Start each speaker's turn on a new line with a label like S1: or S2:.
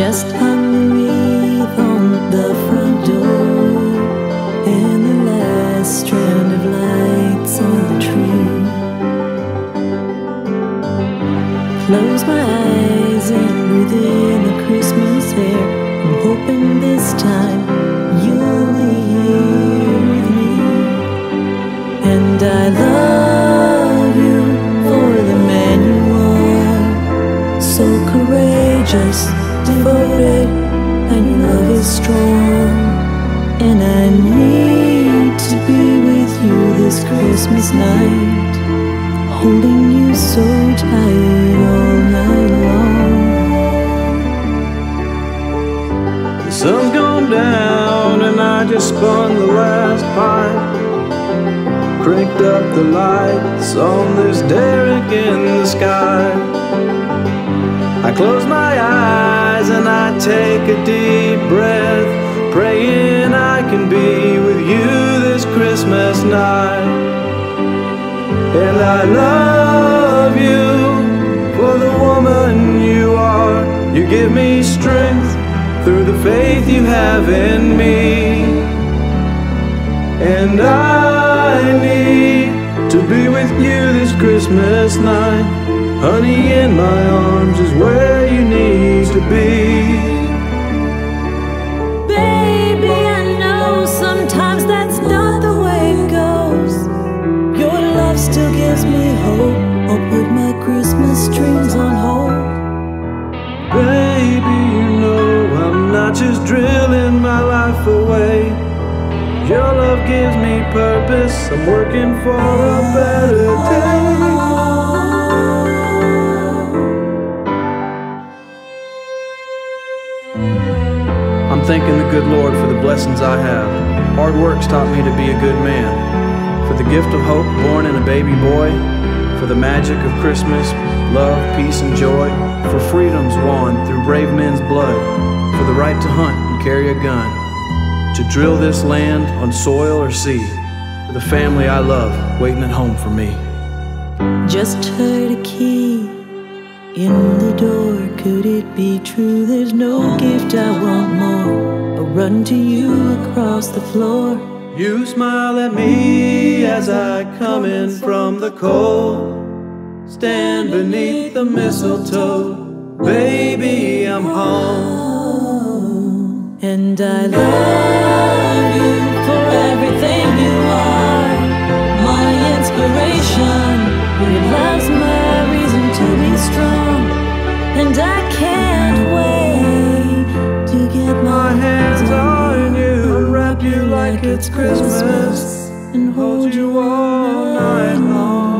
S1: Just wreath on the front door and the last strand of lights on the tree. Close my eyes and breathe in the Christmas air. I'm hoping this time you'll be here with me. And I love you for the man you are. So courageous, devoted, and love is strong. And I need to be with you this Christmas night, holding you so tight all night long.
S2: The sun's gone down and I just spun the last pipe. Cranked up the lights on this derrick in the sky. I close my take a deep breath, praying I can be with you this Christmas night. And I love you for the woman you are. You give me strength through the faith you have in me. And I need to be with you this Christmas night. Honey, in my arms is where you need to be. Your love gives me purpose. I'm working for a better day. I'm thanking the good Lord for the blessings I have. Hard work's taught me to be a good man. For the gift of hope born in a baby boy. For the magic of Christmas, love, peace, and joy. For freedoms won through brave men's blood. For the right to hunt and carry a gun. To drill this land on soil or sea. For the family I love waiting at home for me.
S1: Just heard a key in the door. Could it be true? There's no gift I want more. I'll run to you across the floor.
S2: You smile at me as I come in from the cold. Stand beneath the mistletoe. Baby, I'm home.
S1: And I love you for everything you are. My inspiration. Your love's my reason to be strong. And I can't wait to get my
S2: My hands on you, unwrap you like it's Christmas,
S1: and
S2: hold you all night long.